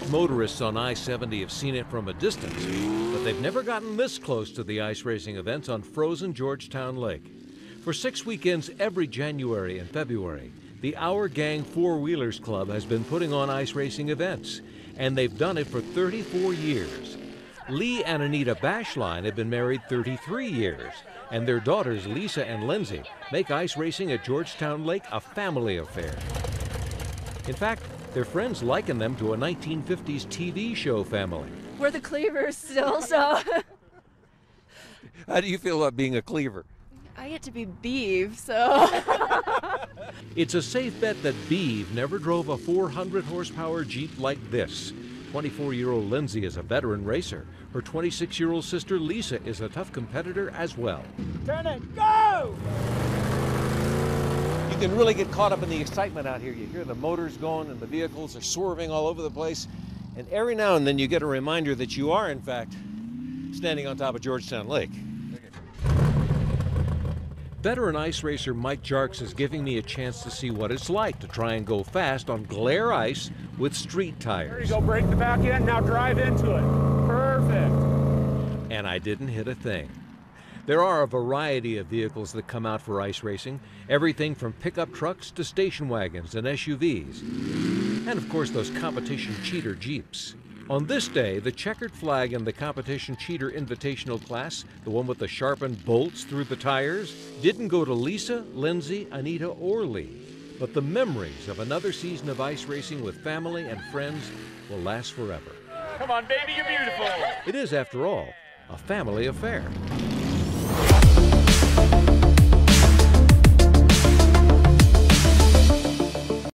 Tourists on I 70 have seen it from a distance, but they've never gotten this close to the ice racing events on frozen Georgetown Lake. For six weekends every January and February, the Our Gang Four Wheelers Club has been putting on ice racing events, and they've done it for 34 years. Lee and Anita Bashline have been married 33 years, and their daughters Lisa and Lindsay make ice racing at Georgetown Lake a family affair. In fact, their friends liken them to a 1950s TV show family. We're the Cleavers still, so How do you feel about being a cleaver? I get to be Beav, so It's a safe bet that Beav never drove a 400 horsepower Jeep like this. 24 year old Lindsay is a veteran racer. Her 26 year old sister Lisa is a tough competitor as well. Turn it, go! You can really get caught up in the excitement out here. You hear the motors going and the vehicles are swerving all over the place. And every now and then you get a reminder that you are, in fact, standing on top of Georgetown Lake. Veteran ice racer Mike Jarks is giving me a chance to see what it's like to try and go fast on glare ice with street tires. There you go, break the back end, now drive into it. Perfect. And I didn't hit a thing. There are a variety of vehicles that come out for ice racing, everything from pickup trucks to station wagons and SUVs. And of course, those competition cheater Jeeps. On this day, the checkered flag in the competition cheater invitational class, the one with the sharpened bolts through the tires, didn't go to Lisa, Lindsay, Anita, or Lee. But the memories of another season of ice racing with family and friends will last forever. Come on, baby, you're beautiful. It is, after all, a family affair. Thank you.